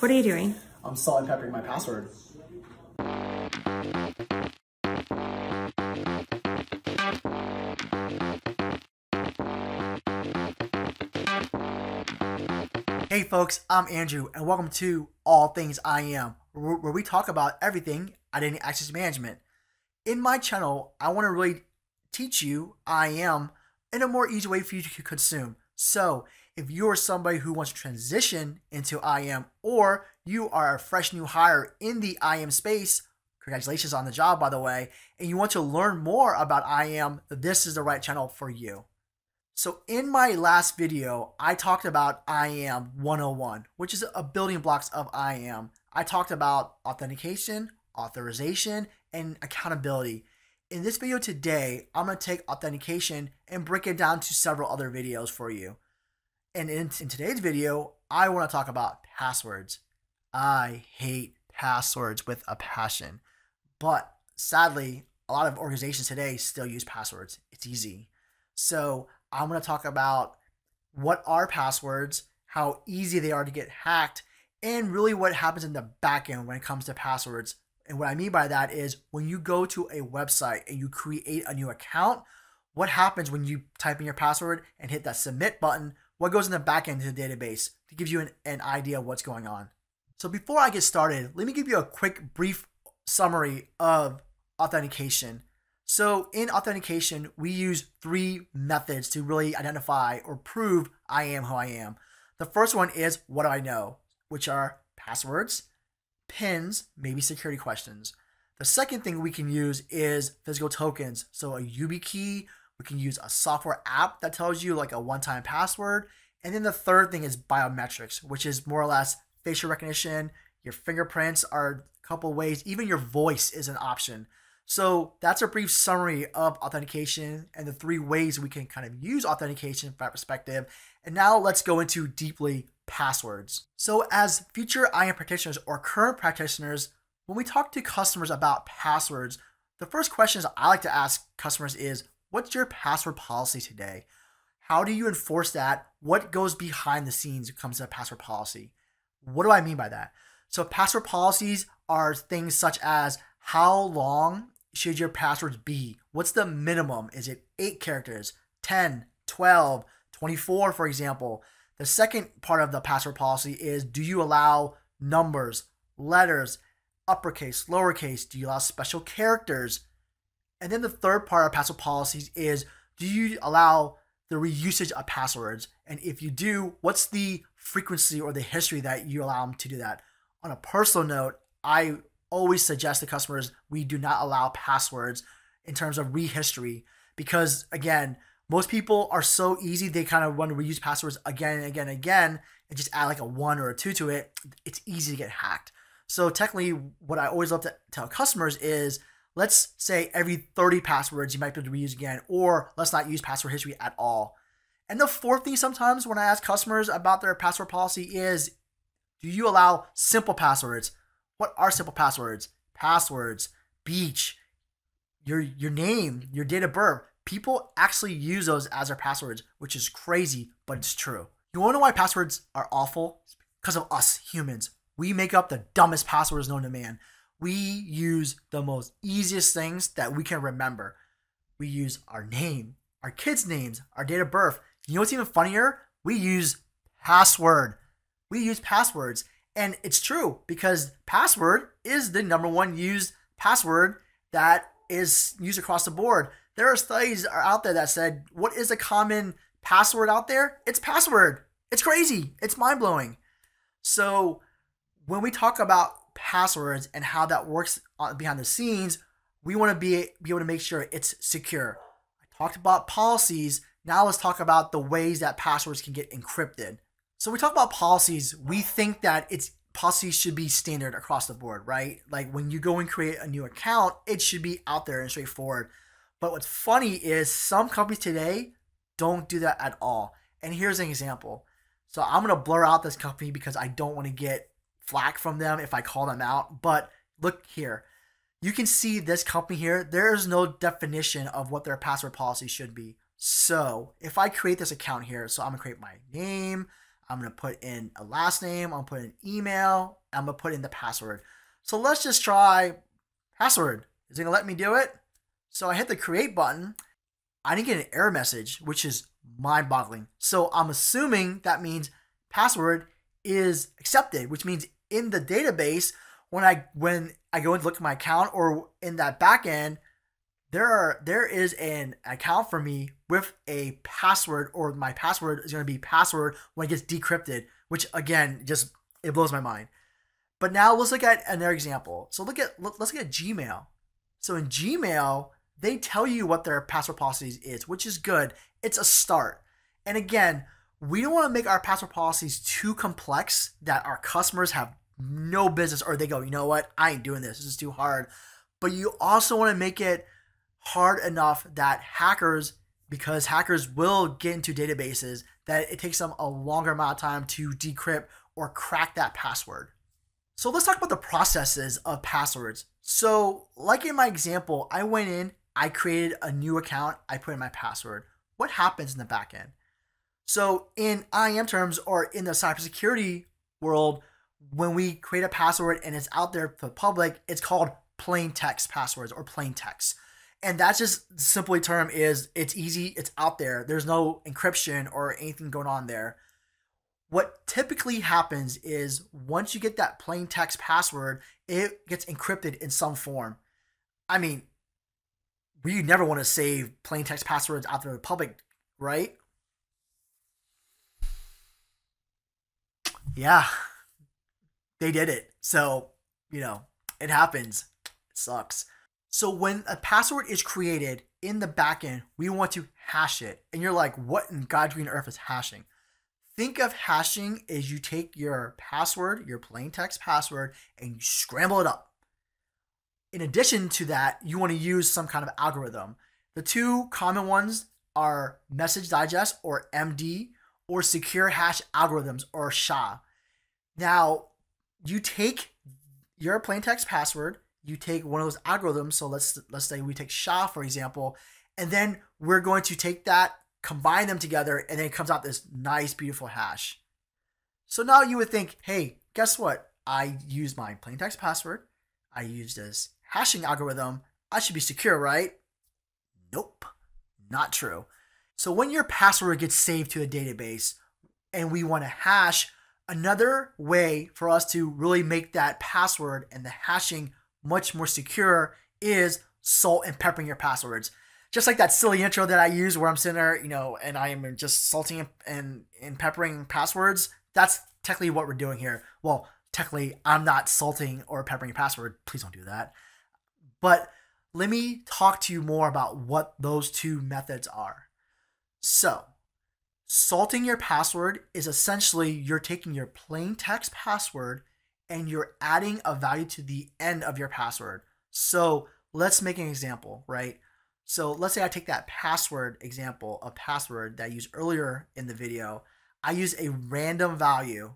What are you doing? I'm salt and peppering my password. Hey folks, I'm Andrew and welcome to All Things IAM, where we talk about everything identity access management. In my channel, I want to really teach you IAM in a more easy way for you to consume. So, if you're somebody who wants to transition into IAM or you are a fresh new hire in the IAM space, congratulations on the job, by the way, and you want to learn more about IAM, this is the right channel for you. So, in my last video, I talked about IAM 101, which is a building blocks of IAM. I talked about authentication, authorization, and accountability. In this video today, I'm going to take authentication and break it down to several other videos for you. And in, in today's video, I want to talk about passwords. I hate passwords with a passion. But sadly, a lot of organizations today still use passwords. It's easy. So I'm going to talk about what are passwords, how easy they are to get hacked, and really what happens in the backend when it comes to passwords. And what I mean by that is when you go to a website and you create a new account, what happens when you type in your password and hit that submit button? What goes in the backend to the database to give you an, an idea of what's going on. So before I get started, let me give you a quick brief summary of authentication. So in authentication, we use three methods to really identify or prove I am who I am. The first one is what do I know, which are passwords, pins, maybe security questions. The second thing we can use is physical tokens. So a YubiKey we can use a software app that tells you like a one-time password. And then the third thing is biometrics, which is more or less facial recognition. Your fingerprints are a couple ways. Even your voice is an option. So that's a brief summary of authentication and the three ways we can kind of use authentication from that perspective. And now let's go into deeply passwords. So as future IAM practitioners or current practitioners, when we talk to customers about passwords, the first questions I like to ask customers is, What's your password policy today? How do you enforce that? What goes behind the scenes when it comes to password policy? What do I mean by that? So, password policies are things such as how long should your passwords be? What's the minimum? Is it eight characters, 10, 12, 24, for example? The second part of the password policy is do you allow numbers, letters, uppercase, lowercase? Do you allow special characters? And then the third part of password policies is do you allow the reusage of passwords? And if you do, what's the frequency or the history that you allow them to do that? On a personal note, I always suggest to customers we do not allow passwords in terms of rehistory because again, most people are so easy they kind of want to reuse passwords again and again and again and just add like a one or a two to it. It's easy to get hacked. So technically, what I always love to tell customers is let's say every 30 passwords you might be able to reuse again, or let's not use password history at all. And the fourth thing sometimes when I ask customers about their password policy is do you allow simple passwords? What are simple passwords? Passwords, beach, your your name, your date of birth. People actually use those as their passwords, which is crazy, but it's true. You wanna know why passwords are awful? Because of us humans. We make up the dumbest passwords known to man we use the most easiest things that we can remember. We use our name, our kids' names, our date of birth. You know what's even funnier? We use password. We use passwords. And it's true because password is the number one used password that is used across the board. There are studies out there that said, what is a common password out there? It's password. It's crazy. It's mind blowing. So when we talk about passwords and how that works behind the scenes, we want to be, be able to make sure it's secure. I talked about policies. Now let's talk about the ways that passwords can get encrypted. So we talk about policies. We think that it's policies should be standard across the board, right? Like when you go and create a new account, it should be out there and straightforward. But what's funny is some companies today don't do that at all. And here's an example. So I'm going to blur out this company because I don't want to get flack from them if I call them out. But look here. You can see this company here, there's no definition of what their password policy should be. So if I create this account here, so I'm gonna create my name, I'm to put in a last name, I'm to put in email, I'm to put in the password. So let's just try password. Is it to let me do it? So I hit the create button. I didn't get an error message, which is mind boggling. So I'm assuming that means password is accepted, which means in the database, when I when I go and look at my account or in that backend, there are there is an account for me with a password or my password is going to be password when it gets decrypted, which again just it blows my mind. But now let's look at another example. So look at let's look at Gmail. So in Gmail, they tell you what their password policies is, which is good. It's a start. And again, we don't want to make our password policies too complex that our customers have no business or they go, you know what, I ain't doing this. This is too hard. But you also want to make it hard enough that hackers, because hackers will get into databases, that it takes them a longer amount of time to decrypt or crack that password. So let's talk about the processes of passwords. So, like in my example, I went in, I created a new account, I put in my password. What happens in the backend? So, in IAM terms or in the cybersecurity world, when we create a password and it's out there for the public, it's called plain text passwords or plain text. And that's just simply term is it's easy, it's out there. There's no encryption or anything going on there. What typically happens is once you get that plain text password, it gets encrypted in some form. I mean, we never want to save plain text passwords out there the public, right? Yeah, they did it. So, you know, it happens. It sucks. So when a password is created in the backend, we want to hash it. And you're like, what in God's green earth is hashing? Think of hashing as you take your password, your plain text password, and you scramble it up. In addition to that, you want to use some kind of algorithm. The two common ones are message digest or MD or secure hash algorithms or SHA. Now, you take your plain text password, you take one of those algorithms. So let's let's say we take SHA for example, and then we're going to take that, combine them together, and then it comes out this nice, beautiful hash. So now you would think, hey, guess what? I use my plain text password. I use this hashing algorithm. I should be secure, right? Nope, not true. So when your password gets saved to a database and we want to hash, another way for us to really make that password and the hashing much more secure is salt and peppering your passwords. Just like that silly intro that I use where I'm sitting there, you know, and I am just salting and, and peppering passwords. That's technically what we're doing here. Well, technically, I'm not salting or peppering a password. Please don't do that. But let me talk to you more about what those two methods are. So, salting your password is essentially you're taking your plain text password and you're adding a value to the end of your password. So let's make an example, right? So let's say I take that password example, a password that I used earlier in the video. I use a random value.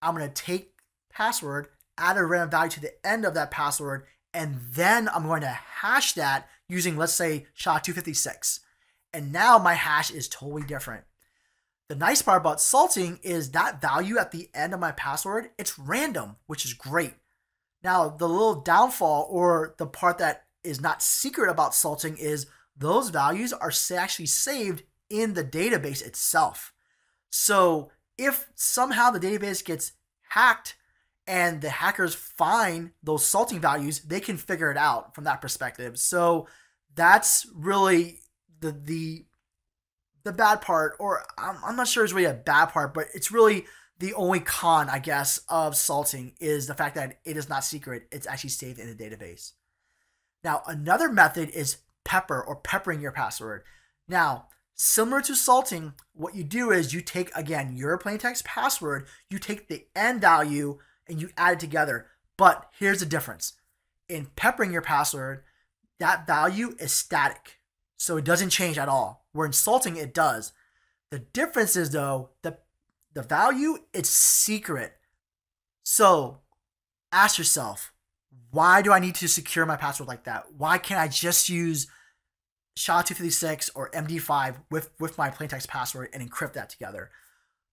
I'm going to take password, add a random value to the end of that password, and then I'm going to hash that using, let's say, SHA-256. And now my hash is totally different. The nice part about salting is that value at the end of my password, it's random, which is great. Now, the little downfall or the part that is not secret about salting is those values are actually saved in the database itself. So if somehow the database gets hacked and the hackers find those salting values, they can figure it out from that perspective. So that's really the the the bad part, or I'm, I'm not sure it's really a bad part, but it's really the only con, I guess, of salting is the fact that it is not secret. It's actually saved in the database. Now, another method is pepper or peppering your password. Now, similar to salting, what you do is you take, again, your plaintext password, you take the end value and you add it together. But here's the difference. In peppering your password, that value is static. So it doesn't change at all. Where in salting it does. The difference is though the the value it's secret. So ask yourself, why do I need to secure my password like that? Why can't I just use SHA-256 or MD5 with with my plaintext password and encrypt that together?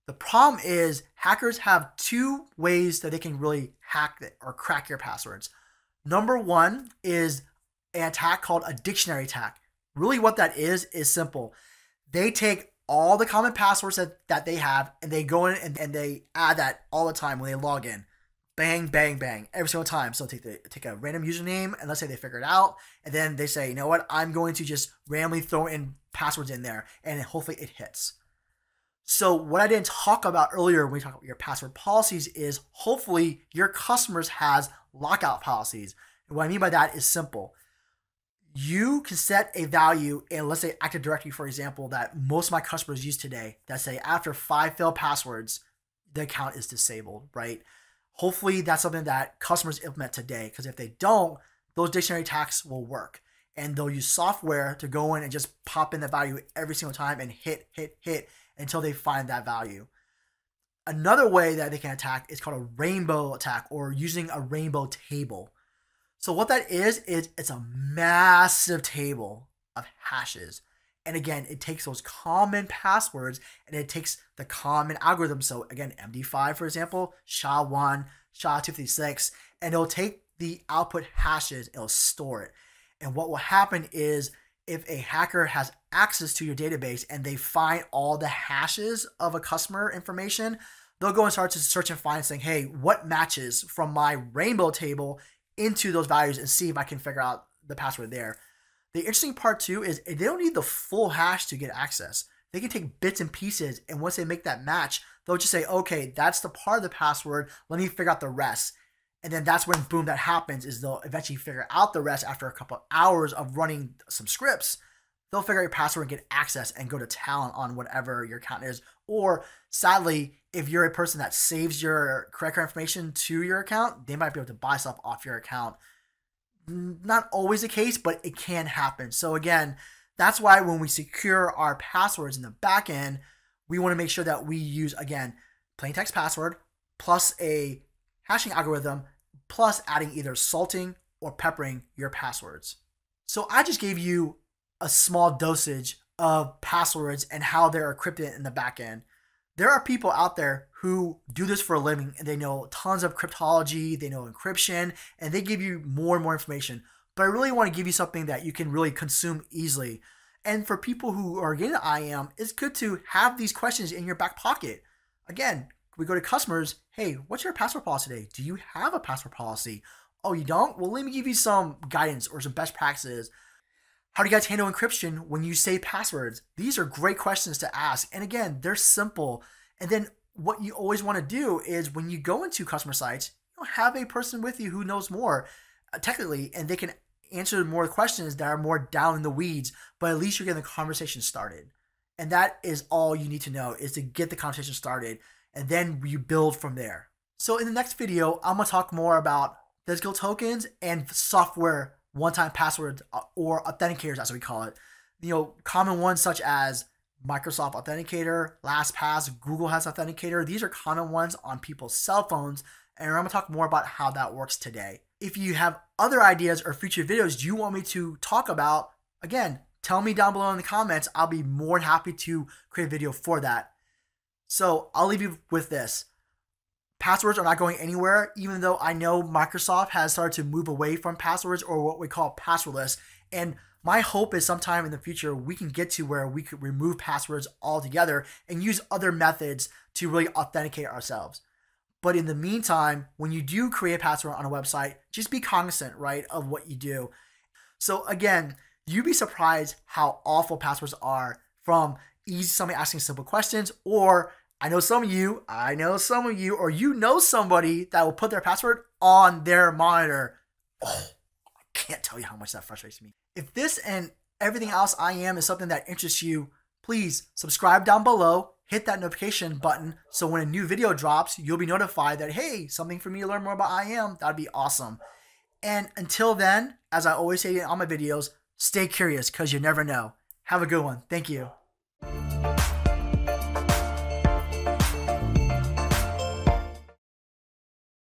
The problem is hackers have two ways that they can really hack or crack your passwords. Number one is an attack called a dictionary attack. Really, what that is is simple. They take all the common passwords that, that they have and they go in and, and they add that all the time when they log in. Bang, bang, bang, every single time. So take the, take a random username and let's say they figure it out, and then they say, you know what, I'm going to just randomly throw in passwords in there, and hopefully it hits. So what I didn't talk about earlier when we talk about your password policies is hopefully your customers has lockout policies. And what I mean by that is simple. You can set a value in let's say Active Directory, for example, that most of my customers use today that say after five failed passwords, the account is disabled, right? Hopefully that's something that customers implement today. Because if they don't, those dictionary attacks will work. And they'll use software to go in and just pop in the value every single time and hit, hit, hit until they find that value. Another way that they can attack is called a rainbow attack or using a rainbow table. So what that is is it's a massive table of hashes. And again, it takes those common passwords and it takes the common algorithm. So again, MD5, for example, SHA-1, SHA-256, and it'll take the output hashes, it'll store it. And what will happen is if a hacker has access to your database and they find all the hashes of a customer information, they'll go and start to search and find saying, hey, what matches from my rainbow table into those values and see if I can figure out the password there. The interesting part too is they don't need the full hash to get access. They can take bits and pieces, and once they make that match, they'll just say, okay, that's the part of the password. Let me figure out the rest. And then that's when, boom, that happens is they'll eventually figure out the rest after a couple hours of running some scripts they'll figure out your password and get access and go to town on whatever your account is. Or sadly, if you're a person that saves your credit card information to your account, they might be able to buy stuff off your account. Not always the case, but it can happen. So again, that's why when we secure our passwords in the back end, we want to make sure that we use again plain text password plus a hashing algorithm plus adding either salting or peppering your passwords. So I just gave you a small dosage of passwords and how they're encrypted in the back end. There are people out there who do this for a living and they know tons of cryptology, they know encryption, and they give you more and more information. But I really want to give you something that you can really consume easily. And for people who are getting IAM, it's good to have these questions in your back pocket. Again, we go to customers, hey, what's your password policy today? Do you have a password policy? Oh, you don't? Well, let me give you some guidance or some best practices how do you guys handle encryption when you say passwords? These are great questions to ask. And again, they're simple. And then what you always want to do is when you go into customer sites, you know, have a person with you who knows more uh, technically, and they can answer more questions that are more down in the weeds, but at least you're getting the conversation started. And that is all you need to know is to get the conversation started and then you build from there. So in the next video, I'm gonna talk more about physical tokens and software one-time passwords uh, or authenticators as we call it. You know common ones such as microsoft authenticator lastpass google has authenticator these are common ones on people's cell phones and i'm to talk more about how that works today. If you have other ideas or future videos you want me to talk about again tell me down below in the comments. I'll be more than happy to create a video for that. So i'll leave you with this passwords are not going anywhere, even though I know Microsoft has started to move away from passwords or what we call passwordless. And my hope is sometime in the future we can get to where we could remove passwords altogether and use other methods to really authenticate ourselves. But in the meantime, when you do create a password on a website, just be cognizant, right, of what you do. So again, you'd be surprised how awful passwords are from easy somebody asking simple questions or I know some of you, I know some of you, or you know somebody that will put their password on their monitor. Oh, I can't tell you how much that frustrates me. If this and everything else IAM is something that interests you, please subscribe down below, hit that notification button so when a new video drops, you'll be notified that, hey, something for me to learn more about IAM. That'd be awesome. And until then, as I always say in all my videos, stay curious because you never know. Have a good one. Thank you.